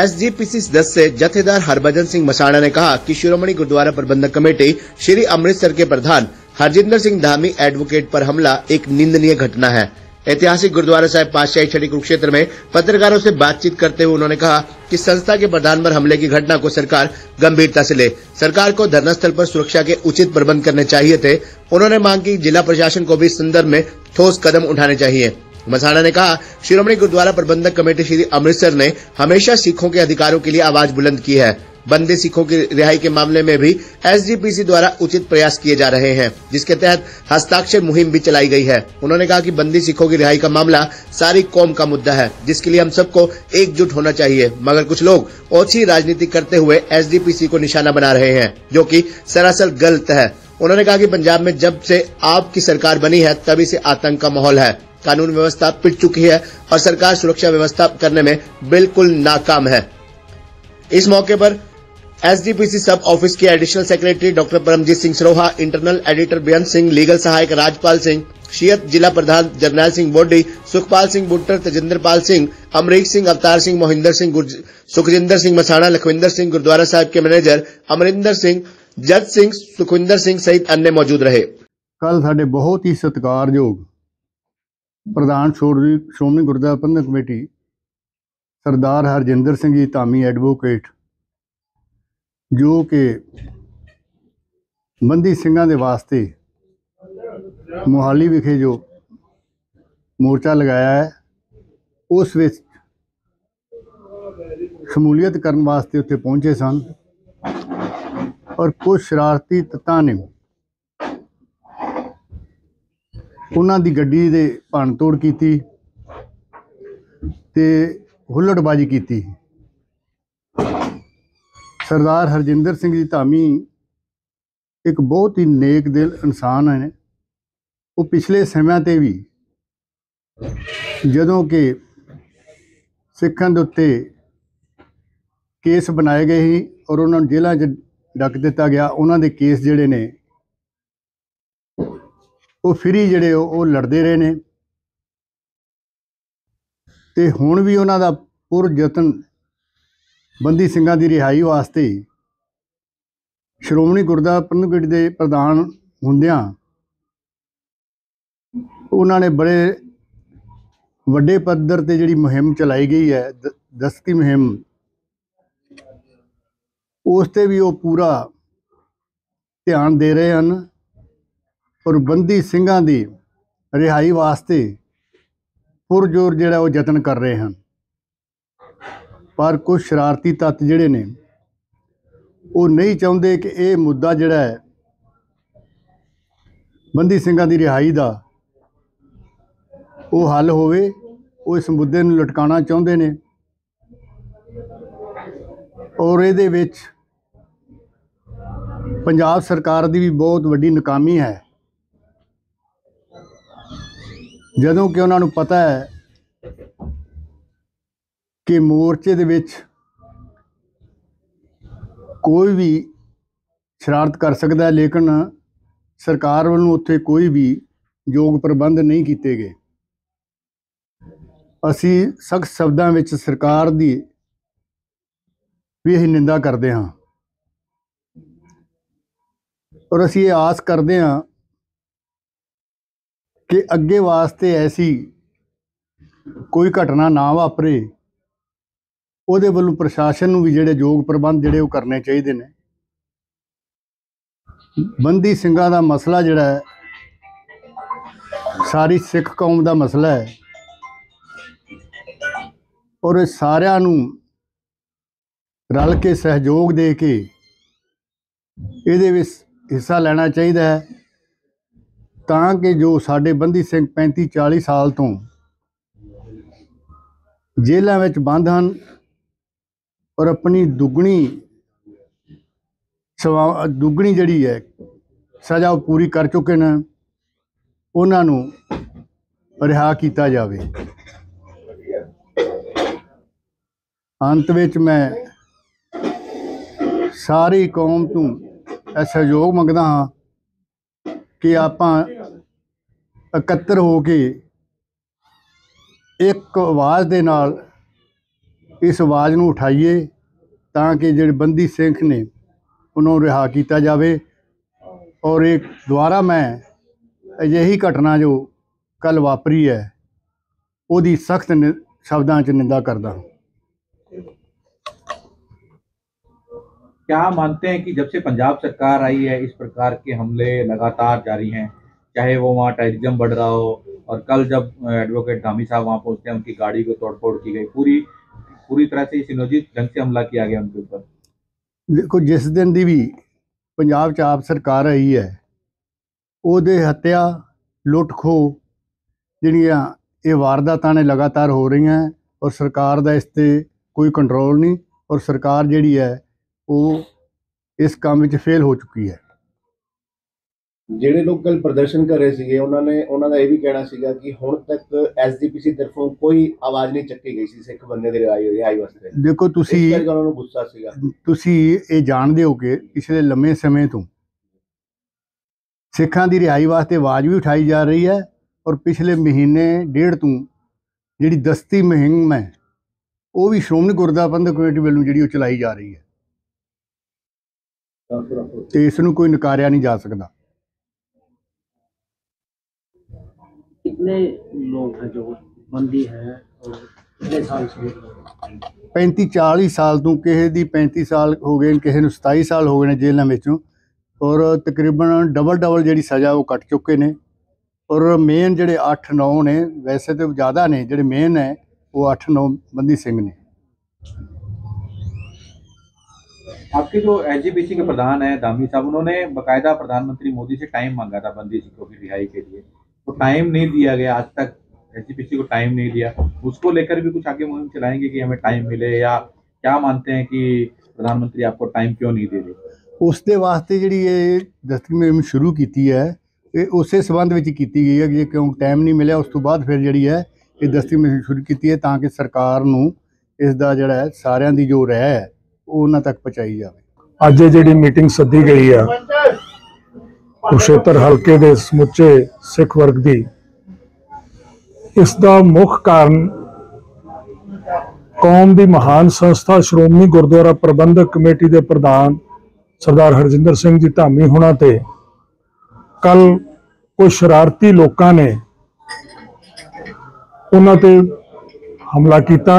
SGPC सदस्य जथेदार हरभजन सिंह मसाणा ने कहा कि शिरोमणि गुरुद्वारा प्रबंधक कमेटी श्री अमृतसर के प्रधान हरजिंदर सिंह धामी एडवोकेट पर हमला एक निंदनीय घटना है। ऐतिहासिक गुरुद्वारा साहिब पातशाही छठी कुरुक्षेत्र में पत्रकारों से बातचीत करते हुए उन्होंने कहा कि संस्था के प्रधान पर हमले की घटना को सरकार गंभीरता से ले। सरकार को धरना स्थल पर सुरक्षा के उचित प्रबंध करने चाहिए थे। उन्होंने मांग की, जिला प्रशासन को भी इस संदर्भ में ठोस कदम उठाने चाहिए। मसाना ने कहा, शिरोमणि गुरुद्वारा प्रबंधक कमेटी श्री अमृतसर ने हमेशा सिखों के अधिकारों के लिए आवाज़ बुलंद की है। बंदी सिखों की रिहाई के मामले में भी एसजीपीसी द्वारा उचित प्रयास किए जा रहे हैं, जिसके तहत हस्ताक्षर मुहिम भी चलाई गई है। उन्होंने कहा कि बंदी सिखों की रिहाई का मामला सारी कौम का मुद्दा है, जिसके लिए हम सबको एकजुट होना चाहिए। मगर कुछ लोग ओछी राजनीति करते हुए एसजीपीसी को निशाना बना रहे हैं, जो की सरासर गलत है। उन्होंने कहा कि पंजाब में जब से आपकी सरकार बनी है, तभी से आतंक का माहौल है। कानून व्यवस्था पिट चुकी है और सरकार सुरक्षा व्यवस्था करने में बिल्कुल नाकाम है इस मौके पर एसडीपीसी सब ऑफिस के additional secretary doctor Paramjit Singh Saroha internal editor Beant Singh legal सहायक राजपाल सिंह शियत जिला प्रधान जरनैल सिंह बोडी सुखपाल सिंह बुट्टर तेजिंदर पाल सिंह अमरीक सिंह अवतार सिंह मोहिंदर सिंह गुर्ज- सुखजिंदर सिंह मसाणा लखविंदर सिंह गुरुद्वारा साहिब के मैनेजर अमरिंदर सिंह जज सिंह सुखविंदर सिंह सहित अन्य मौजूद रहे ਕੱਲ ਸਾਡੇ ਬਹੁਤ ਹੀ ਸਤਿਕਾਰਯੋਗ ਪ੍ਰਧਾਨ ਸ਼੍ਰੋਮਣੀ ਸ਼੍ਰੋਮਣੀ ਗੁਰਦੁਆਰਾ ਪ੍ਰਬੰਧਕ ਕਮੇਟੀ, ਸਰਦਾਰ ਹਰਜਿੰਦਰ ਸਿੰਘ ਜੀ ਧਾਮੀ ਐਡਵੋਕੇਟ ਜੋ ਕਿ ਬੰਦੀ ਸਿੰਘਾਂ ਦੇ ਵਾਸਤੇ ਮੋਹਾਲੀ ਵਿਖੇ ਜੋ ਮੋਰਚਾ ਲਗਾਇਆ ਹੈ, ਉਸ ਵਿੱਚ ਸ਼ਮੂਲੀਅਤ ਕਰਨ ਵਾਸਤੇ ਉੱਥੇ ਪਹੁੰਚੇ ਸਨ ਔਰ ਕੁਝ ਸ਼ਰਾਰਤੀ ਤੱਤਾਂ ਨੇ ਉਹਨਾਂ ਦੀ ਗੱਡੀ ਦੇ ਭੰਨ ਤੋੜ ਕੀਤੀ ਤੇ ਹੁੱਲੜਬਾਜੀ ਕੀਤੀ। ਸਰਦਾਰ ਹਰਜਿੰਦਰ ਸਿੰਘ ਜੀ ਧਾਮੀ ਇੱਕ ਬਹੁਤ ਹੀ ਨੇਕ ਦਿਲ ਇਨਸਾਨ ਹੈ। ਉਹ ਪਿਛਲੇ ਸਮਿਆਂ ਤੇ ਵੀ ਜਦੋਂ ਕਿ ਸਿੱਖਾਂ ਦੇ ਉੱਤੇ ਕੇਸ ਬਣਾਏ ਗਏ ਸੀ ਔਰ ਉਹਨਾਂ ਨੂੰ ਜੇਲ੍ਹਾਂ 'ਚ ਡੱਕ ਦਿੱਤਾ ਗਿਆ, ਉਹਨਾਂ ਦੇ ਕੇਸ ਜਿਹੜੇ ਨੇ ਉਹ ਫਰੀ ਜਿਹੜੇ ਉਹ ਲੜਦੇ ਰਹੇ ਨੇ। ਤੇ ਹੁਣ ਵੀ ਉਹਨਾਂ ਦਾ ਪੁਰ ਯਤਨ ਬੰਦੀ ਸਿੰਘਾਂ ਦੀ ਰਿਹਾਈ ਵਾਸਤੇ ਸ਼੍ਰੋਮਣੀ ਗੁਰਦੁਆਰਾ ਪ੍ਰਬੰਧਕ ਦੇ ਪ੍ਰਧਾਨ ਹੁੰਦਿਆਂ ਉਹਨਾਂ ਨੇ ਬੜੇ ਵੱਡੇ ਪੱਧਰ ਤੇ ਜਿਹੜੀ ਮੁਹਿੰਮ ਚਲਾਈ ਗਈ ਹੈ, ਦ- ਦਸਤੀ ਮੁਹਿੰਮ, ਉਸ ਤੇ ਵੀ ਉਹ ਪੂਰਾ ਧਿਆਨ ਦੇ ਰਹੇ ਹਨ। ਔਰ ਬੰਦੀ ਸਿੰਘਾਂ ਦੀ ਰਿਹਾਈ ਵਾਸਤੇ ਪੁਰਜੋਰ ਜਿਹੜਾ ਉਹ ਯਤਨ ਕਰ ਰਹੇ ਹਨ। ਪਰ ਕੁਝ ਸ਼ਰਾਰਤੀ ਤੱਤ ਜਿਹੜੇ ਨੇ, ਉਹ ਨਹੀਂ ਚਾਹੁੰਦੇ ਕਿ ਇਹ ਮੁੱਦਾ ਜਿਹੜਾ ਹੈ ਬੰਦੀ ਸਿੰਘਾਂ ਦੀ ਰਿਹਾਈ ਦਾ ਉਹ ਹੱਲ ਹੋਵੇ, ਉਹ ਇਸ ਮੁੱਦੇ ਨੂੰ ਲਟਕਾਉਣਾ ਚਾਹੁੰਦੇ ਨੇ ਔਰ ਇਹਦੇ ਵਿੱਚ ਪੰਜਾਬ ਸਰਕਾਰ ਦੀ ਵੀ ਬਹੁਤ ਵੱਡੀ ਨਾਕਾਮੀ ਹੈ। ਜਦੋਂ ਕਿ ਉਹਨਾਂ ਨੂੰ ਪਤਾ ਹੈ ਕਿ ਮੋਰਚੇ ਦੇ ਵਿੱਚ ਕੋਈ ਵੀ ਸ਼ਰਾਰਤ ਕਰ ਸਕਦਾ ਹੈ, ਲੇਕਿਨ ਸਰਕਾਰ ਵੱਲੋਂ ਉੱਥੇ ਕੋਈ ਵੀ ਯੋਗ ਪ੍ਰਬੰਧ ਨਹੀਂ ਕੀਤੇ ਗਏ। ਅਸੀਂ ਸਖਤ ਸ਼ਬਦਾਂ ਵਿੱਚ ਸਰਕਾਰ ਦੀ ਵੀ ਇਹ ਨਿੰਦਾ ਕਰਦੇ ਹਾਂ। ਔਰ ਅਸੀਂ ਇਹ ਆਸ ਕਰਦੇ ਹਾਂ ਕਿ ਅੱਗੇ ਵਾਸਤੇ ਐਸੀ ਕੋਈ ਘਟਨਾ ਨਾ ਵਾਪਰੇ, ਉਹਦੇ ਵੱਲੋਂ ਪ੍ਰਸ਼ਾਸਨ ਨੂੰ ਵੀ ਜਿਹੜੇ ਯੋਗ ਪ੍ਰਬੰਧ ਜਿਹੜੇ ਉਹ ਕਰਨੇ ਚਾਹੀਦੇ ਨੇ। ਬੰਦੀ ਸਿੰਘਾਂ ਦਾ ਮਸਲਾ ਜਿਹੜਾ ਹੈ, ਸਾਰੀ ਸਿੱਖ ਕੌਮ ਦਾ ਮਸਲਾ ਹੈ। ਔਰ ਇਹ ਸਾਰਿਆਂ ਨੂੰ ਰਲ ਕੇ ਸਹਿਯੋਗ ਦੇ ਕੇ ਇਹਦੇ ਵਿੱਚ ਹਿੱਸਾ ਲੈਣਾ ਚਾਹੀਦਾ ਹੈ। ਤਾਂ ਕਿ ਜੋ ਸਾਡੇ ਬੰਦੀ ਸਿੰਘ 35 40 ਸਾਲ ਤੋਂ ਜੇਲ੍ਹਾਂ ਵਿੱਚ ਬੰਦ ਹਨ ਔਰ ਆਪਣੀ ਦੁੱਗਣੀ ਸਵਾ, ਦੁੱਗਣੀ ਜਿਹੜੀ ਹੈ, ਸਜ਼ਾ ਉਹ ਪੂਰੀ ਕਰ ਚੁੱਕੇ ਨੇ, ਉਹਨਾਂ ਨੂੰ ਰਿਹਾ ਕੀਤਾ ਜਾਵੇ। ਅੰਤ ਵਿੱਚ ਮੈਂ ਸਾਰੀ ਕੌਮ ਤੋਂ ਇਹ ਸਹਿਯੋਗ ਮੰਗਦਾ ਹਾਂ ਕਿ ਆਪਾਂ ਇਕੱਤਰ ਹੋ ਕੇ ਇੱਕ ਆਵਾਜ਼ ਦੇ ਨਾਲ ਇਸ ਆਵਾਜ਼ ਨੂੰ ਉਠਾਈਏ ਤਾਂ ਕਿ ਜਿਹੜੇ ਬੰਦੀ ਸਿੰਘ ਨੇ ਉਹਨਾਂ ਨੂੰ ਰਿਹਾ ਕੀਤਾ ਜਾਵੇ। ਔਰ ਇਹ ਦੁਆਰਾ ਮੈਂ ਅਜਿਹੀ ਘਟਨਾ ਜੋ ਕੱਲ ਵਾਪਰੀ ਹੈ, ਉਹਦੀ ਸਖਤ ਸ਼ਬਦਾਂ 'ਚ ਨਿੰਦਾ ਕਰਦਾ ਹਾਂ। क्या मानते हैं कि जब से पंजाब सरकार आई है इस प्रकार के हमले लगातार जारी हैं चाहे वो वहाँ टेररिज्म बढ़ रहा हो और कल जब एडवोकेट धामी साहब वहाँ पहुंचते हैं उनकी गाड़ी को तोड़फोड़ की गई पूरी पूरी तरह से सुनियोजित ढंग से हमला किया गया उनके ऊपर ਦੇਖੋ ਜਿਸ ਦਿਨ ਦੀ ਵੀ ਪੰਜਾਬ 'ਚ ਆਪ ਸਰਕਾਰ ਆਈ ਹੈ ਉਹਦੇ ਹੱਤਿਆ ਲੁੱਟ ਖੋਹ ਜਿਹੜੀਆਂ ਇਹ ਵਾਰਦਾਤਾਂ ਨੇ ਲਗਾਤਾਰ ਹੋ ਰਹੀਆਂ ਔਰ ਸਰਕਾਰ ਦਾ ਇਸ ਤੇ ਕੋਈ ਕੰਟਰੋਲ ਨਹੀਂ ਔਰ ਸਰਕਾਰ ਜਿਹੜੀ ਹੈ ਉਹ ਇਸ ਕੰਮ ਵਿੱਚ ਫੇਲ ਹੋ ਚੁੱਕੀ ਹੈ। ਜਿਹੜੇ ਲੋਕ ਕੱਲ ਪ੍ਰਦਰਸ਼ਨ ਕਰ ਰਹੇ ਸੀਗੇ ਉਹਨਾਂ ਨੇ ਉਹਨਾਂ ਦਾ ਇਹ ਵੀ ਕਹਿਣਾ ਸੀਗਾ ਕਿ ਹੁਣ ਤੱਕ ਐਸਜੀਪੀਸੀ ਤਰਫੋਂ ਕੋਈ ਆਵਾਜ਼ ਨਹੀਂ ਚੱਕੀ ਗਈ ਸੀ ਸਿੱਖ ਬੰਦੇ ਦੇ ਰਿਹਾਈ ਰਿਹਾਈ ਵਾਸਤੇ। ਦੇਖੋ ਇਸ ਤੁਸੀਂ ਕਰਕੇ ਉਹਨਾਂ ਨੂੰ ਗੁੱਸਾ ਸੀਗਾ। ਤੁਸੀਂ ਇਹ ਜਾਣਦੇ ਹੋ ਕਿ ਪਿਛਲੇ ਲੰਮੇ ਸਮੇਂ ਤੋਂ ਸਿੱਖਾਂ ਦੀ ਰਿਹਾਈ ਵਾਸਤੇ ਆਵਾਜ਼ ਵੀ ਉਠਾਈ ਜਾ ਰਹੀ ਹੈ ਔਰ ਪਿਛਲੇ ਮਹੀਨੇ ਡੇਢ ਤੋਂ ਜਿਹੜੀ ਦਸਤੀ ਮੁਹਿੰਮ ਹੈ ਉਹ ਵੀ ਸ਼੍ਰੋਮਣੀ ਗੁਰਦੁਆਰਾ ਪ੍ਰਬੰਧਕ ਕਮੇਟੀ ਵੱਲੋਂ ਜਿਹੜੀ ਉਹ ਚਲਾਈ ਜਾ ਰਹੀ ਹੈ। ਤੇ ਇਸ ਨੂੰ ਕੋਈ ਨਕਾਰਿਆ ਨਹੀਂ ਜਾ ਸਕਦਾ कितने लोग हैं जो बंदी हैं और कितने साल से 35 40 ਸਾਲ ਤੋਂ ਕਿਸੇ ਦੀ 35 ਸਾਲ ਹੋ ਗਏ ਨੇ, ਕਿਸੇ ਨੂੰ 27 ਸਾਲ ਹੋ ਗਏ ਨੇ ਜੇਲ੍ਹਾਂ ਵਿੱਚੋਂ ਔਰ ਤਕਰੀਬਨ ਡਬਲ ਡਬਲ ਜਿਹੜੀ ਸਜ਼ਾ ਉਹ ਕੱਟ ਚੁੱਕੇ ਨੇ ਔਰ ਮੇਨ ਜਿਹੜੇ 8 9 ਨੇ ਵੈਸੇ ਤੇ ਜ਼ਿਆਦਾ ਨੇ ਜਿਹੜੇ ਮੇਨ ਹੈ ਉਹ 8 9 ਬੰਦੀ ਸਿੰਘ ਨੇ आपके जो एसजीपीसी के प्रधान है धामी साहब उन्होंने बकायदा प्रधानमंत्री मोदी से टाइम मांगा था बंदी सिखों की रिहाई के लिए तो टाइम नहीं दिया गया आज तक एसजीपीसी को टाइम नहीं दिया उसको लेकर भी कुछ आगे मुहिम चलाएंगे कि हमें टाइम मिले या क्या मानते हैं कि प्रधानमंत्री आपको टाइम क्यों नहीं दे रहे ਉਸ ਦੇ ਵਾਸਤੇ ਜਿਹੜੀ ਇਹ ਦਸਤਕ ਮੁਹਿੰਮ ਸ਼ੁਰੂ ਕੀਤੀ ਹੈ ਇਹ ਉਸੇ ਸਬੰਧ ਵਿੱਚ ਕੀਤੀ ਗਈ ਹੈ ਕਿ ਜੇ ਕਿਉਂ ਟਾਈਮ ਨਹੀਂ ਮਿਲਿਆ ਉਸ ਤੋਂ ਬਾਅਦ ਫਿਰ ਜਿਹੜੀ ਹੈ ਇਹ ਦਸਤਕ ਮੁਹਿੰਮ ਸ਼ੁਰੂ ਕੀਤੀ ਹੈ ਤਾਂ ਕਿ ਸਰਕਾਰ ਨੂੰ ਇਸ ਦਾ ਜਿਹੜਾ ਹੈ ਸਾਰਿਆਂ ਦੀ ਜੋ ਰਹਿ ਹੈ ਉਹ ਉਹਨਾਂ ਤੱਕ ਪਹੁੰਚਾਈ ਜਾਵੇ। ਅੱਜ ਜਿਹੜੀ ਮੀਟਿੰਗ ਸੱਦੀ ਗਈ ਆ ਕੁਰਸ਼ੇਤਰ ਹਲਕੇ ਦੇ ਸਮੁੱਚੇ ਸਿੱਖ ਵਰਗ ਦੀ, ਇਸ ਦਾ ਮੁੱਖ ਕਾਰਨ ਕੌਮ ਦੀ ਮਹਾਨ ਸੰਸਥਾ ਸ਼੍ਰੋਮਣੀ ਗੁਰਦੁਆਰਾ ਪ੍ਰਬੰਧਕ ਕਮੇਟੀ ਦੇ ਪ੍ਰਧਾਨ ਸਰਦਾਰ ਹਰਜਿੰਦਰ ਸਿੰਘ ਜੀ ਧਾਮੀ ਹੋਣਾ ਤੇ ਕੱਲ ਕੁਝ ਸ਼ਰਾਰਤੀ ਲੋਕਾਂ ਨੇ ਉਹਨਾਂ ਤੇ ਹਮਲਾ ਕੀਤਾ।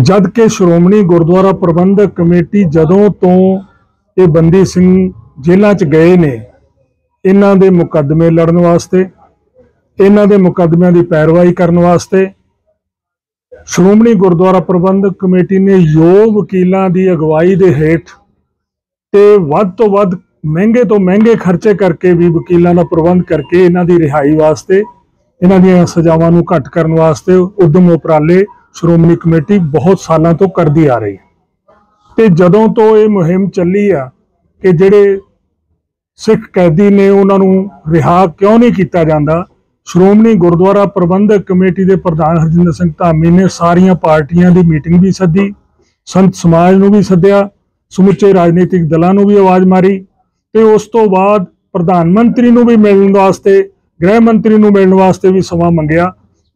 ਜਦ ਕਿ ਸ਼੍ਰੋਮਣੀ ਗੁਰਦੁਆਰਾ ਪ੍ਰਬੰਧਕ ਕਮੇਟੀ ਜਦੋਂ ਤੋਂ ਇਹ ਬੰਦੀ ਸਿੰਘ ਜੇਲ੍ਹਾਂ 'ਚ ਗਏ ਨੇ, ਇਹਨਾਂ ਦੇ ਮੁਕੱਦਮੇ ਲੜਨ ਵਾਸਤੇ, ਇਹਨਾਂ ਦੇ ਮੁਕੱਦਮਿਆਂ ਦੀ ਪੈਰਵਾਈ ਕਰਨ ਵਾਸਤੇ, ਸ਼੍ਰੋਮਣੀ ਗੁਰਦੁਆਰਾ ਪ੍ਰਬੰਧਕ ਕਮੇਟੀ ਨੇ ਯੋਗ ਵਕੀਲਾਂ ਦੀ ਅਗਵਾਈ ਦੇ ਹੇਠ ਤੇ ਵੱਧ ਤੋਂ ਵੱਧ ਮਹਿੰਗੇ ਤੋਂ ਮਹਿੰਗੇ ਖਰਚੇ ਕਰਕੇ ਵੀ ਵਕੀਲਾਂ ਦਾ ਪ੍ਰਬੰਧ ਕਰਕੇ ਇਹਨਾਂ ਦੀ ਰਿਹਾਈ ਵਾਸਤੇ, ਇਹਨਾਂ ਦੀਆਂ ਸਜ਼ਾਵਾਂ ਨੂੰ ਘੱਟ ਕਰਨ ਵਾਸਤੇ ਉਦਮ ਉਪਰਾਲੇ ਸ਼੍ਰੋਮਣੀ ਕਮੇਟੀ ਬਹੁਤ ਸਾਲਾਂ ਤੋਂ ਕਰਦੀ ਆ ਰਹੀ ਹੈ। ਤੇ ਜਦੋਂ ਤੋਂ ਇਹ ਮੁਹਿੰਮ ਚੱਲੀ ਆ ਕਿ ਜਿਹੜੇ ਸਿੱਖ ਕੈਦੀ ਨੇ ਉਹਨਾਂ ਨੂੰ ਰਿਹਾ ਕਿਉਂ ਨਹੀਂ ਕੀਤਾ ਜਾਂਦਾ, ਸ਼੍ਰੋਮਣੀ ਗੁਰਦੁਆਰਾ ਪ੍ਰਬੰਧਕ ਕਮੇਟੀ ਦੇ ਪ੍ਰਧਾਨ ਹਰਜਿੰਦਰ ਸਿੰਘ ਧਾਮੀ ਨੇ ਸਾਰੀਆਂ ਪਾਰਟੀਆਂ ਦੀ ਮੀਟਿੰਗ ਵੀ ਸੱਦੀ, ਸੰਤ ਸਮਾਜ ਨੂੰ ਵੀ ਸੱਦਿਆ, ਸਮੁੱਚੇ ਰਾਜਨੀਤਿਕ ਦਲਾਂ ਨੂੰ ਵੀ ਆਵਾਜ਼ ਮਾਰੀ ਤੇ ਉਸ ਤੋਂ ਬਾਅਦ ਪ੍ਰਧਾਨ ਮੰਤਰੀ ਨੂੰ ਵੀ ਮਿਲਣ ਵਾਸਤੇ, ਗ੍ਰਹਿ ਮੰਤਰੀ ਨੂੰ ਮਿਲਣ ਵਾਸਤੇ ਵੀ ਸਮਾਂ ਮੰਗਿਆ।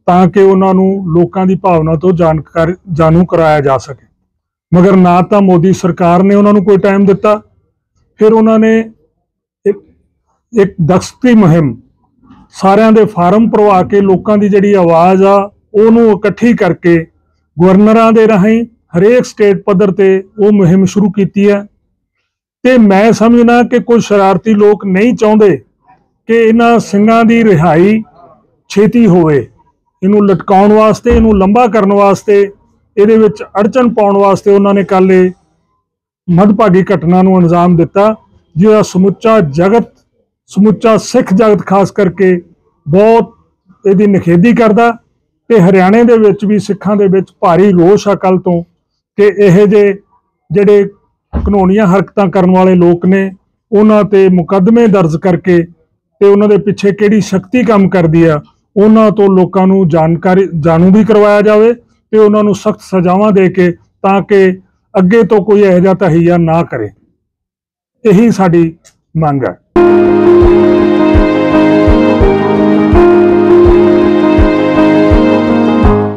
ਤਾਂ ਕਿ ਉਹਨਾਂ ਨੂੰ ਲੋਕਾਂ ਦੀ ਭਾਵਨਾ ਤੋਂ ਜਾਣਕਾਰੀ ਜਾਣੂ ਕਰਾਇਆ ਜਾ ਸਕੇ। ਮਗਰ ਨਾ ਤਾਂ ਮੋਦੀ ਸਰਕਾਰ ਨੇ ਉਹਨਾਂ ਨੂੰ ਕੋਈ ਟਾਈਮ ਦਿੱਤਾ, ਫਿਰ ਉਹਨਾਂ ਨੇ ਇੱਕ ਇੱਕ ਦਸਤੀ ਮੁਹਿੰਮ ਸਾਰਿਆਂ ਦੇ ਫਾਰਮ ਭਰਵਾ ਕੇ ਲੋਕਾਂ ਦੀ ਜਿਹੜੀ ਆਵਾਜ਼ ਆ, ਉਹਨੂੰ ਇਕੱਠੀ ਕਰਕੇ ਗਵਰਨਰਾਂ ਦੇ ਰਾਹੀਂ ਹਰੇਕ ਸਟੇਟ ਪੱਧਰ ਤੇ ਉਹ ਮੁਹਿੰਮ ਸ਼ੁਰੂ ਕੀਤੀ ਹੈ। ਤੇ ਮੈਂ ਸਮਝਣਾ ਕਿ ਕੁਝ ਸ਼ਰਾਰਤੀ ਲੋਕ ਨਹੀਂ ਚਾਹੁੰਦੇ ਕਿ ਇਹਨਾਂ ਸਿੰਘਾਂ ਦੀ ਰਿਹਾਈ ਛੇਤੀ ਹੋਵੇ। ਇਹਨੂੰ ਲਟਕਾਉਣ ਵਾਸਤੇ, ਇਹਨੂੰ ਲੰਬਾ ਕਰਨ ਵਾਸਤੇ, ਇਹਦੇ ਵਿੱਚ ਅੜਚਨ ਪਾਉਣ ਵਾਸਤੇ ਉਹਨਾਂ ਨੇ ਕੱਲ ਇਹ ਮਦਭਾਗੀ ਘਟਨਾ ਨੂੰ ਅੰਜਾਮ ਦਿੱਤਾ ਜਿਹਦਾ ਸਮੁੱਚਾ ਜਗਤ, ਸਮੁੱਚਾ ਸਿੱਖ ਜਗਤ ਖਾਸ ਕਰਕੇ ਬਹੁਤ ਇਹਦੀ ਨਿਖੇਧੀ ਕਰਦਾ ਤੇ ਹਰਿਆਣੇ ਦੇ ਵਿੱਚ ਵੀ ਸਿੱਖਾਂ ਦੇ ਵਿੱਚ ਭਾਰੀ ਰੋਸ਼ ਆ ਕੱਲ ਤੋਂ ਕਿ ਇਹ ਜੇ ਜਿਹੜੇ ਕਾਨੂੰਨੀਆਂ ਹਰਕਤਾਂ ਕਰਨ ਵਾਲੇ ਲੋਕ ਨੇ, ਉਹਨਾਂ ਤੇ ਮੁਕੱਦਮੇ ਦਰਜ ਕਰਕੇ ਤੇ ਉਹਨਾਂ ਦੇ ਪਿੱਛੇ ਕਿਹੜੀ ਸ਼ਕਤੀ ਕੰਮ ਕਰਦੀ ਆ ਉਹਨਾਂ ਤੋਂ ਲੋਕਾਂ ਨੂੰ ਜਾਣਕਾਰੀ, ਜਾਣੂ ਵੀ ਕਰਵਾਇਆ ਜਾਵੇ ਤੇ ਉਹਨਾਂ ਨੂੰ ਸਖਤ ਸਜ਼ਾਵਾਂ ਦੇ ਕੇ ਤਾਂ ਕਿ ਅੱਗੇ ਤੋਂ ਕੋਈ ਇਹੋ ਜਿਹਾ ਤਹੀਆ ਨਾ ਕਰੇ। ਇਹੀ ਸਾਡੀ ਮੰਗ ਹੈ।